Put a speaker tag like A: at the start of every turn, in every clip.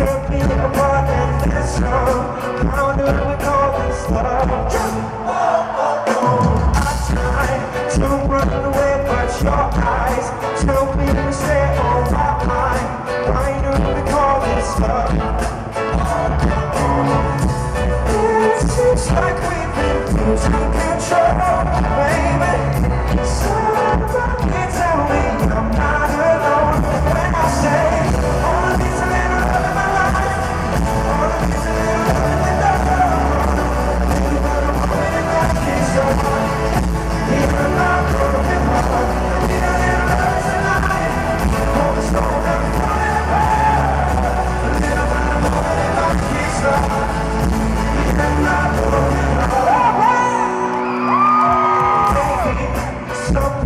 A: can't be How do we call this love? Oh, oh, oh. I to run away but your eyes me do we call this love? Like we've been losing control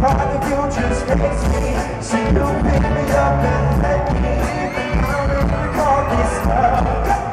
A: Why don't you me? You pick me up and let me. I'll never call this love.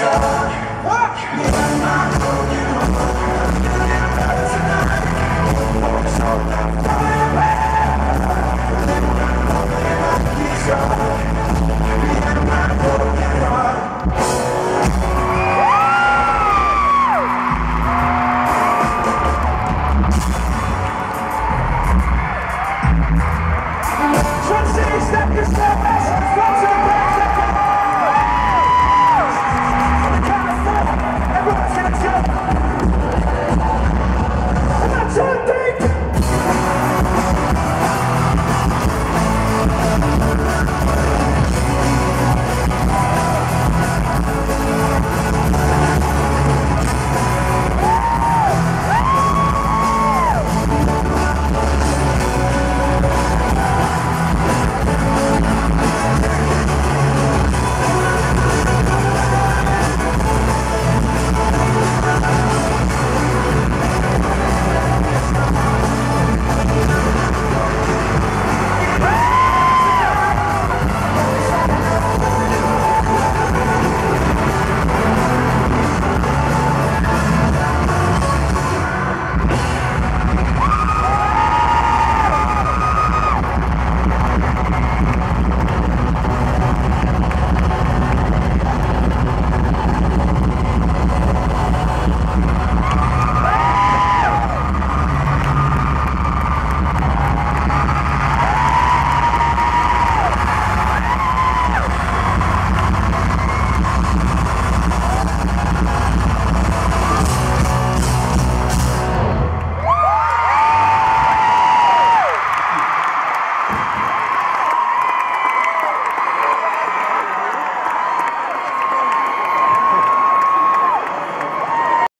A: so, walk me.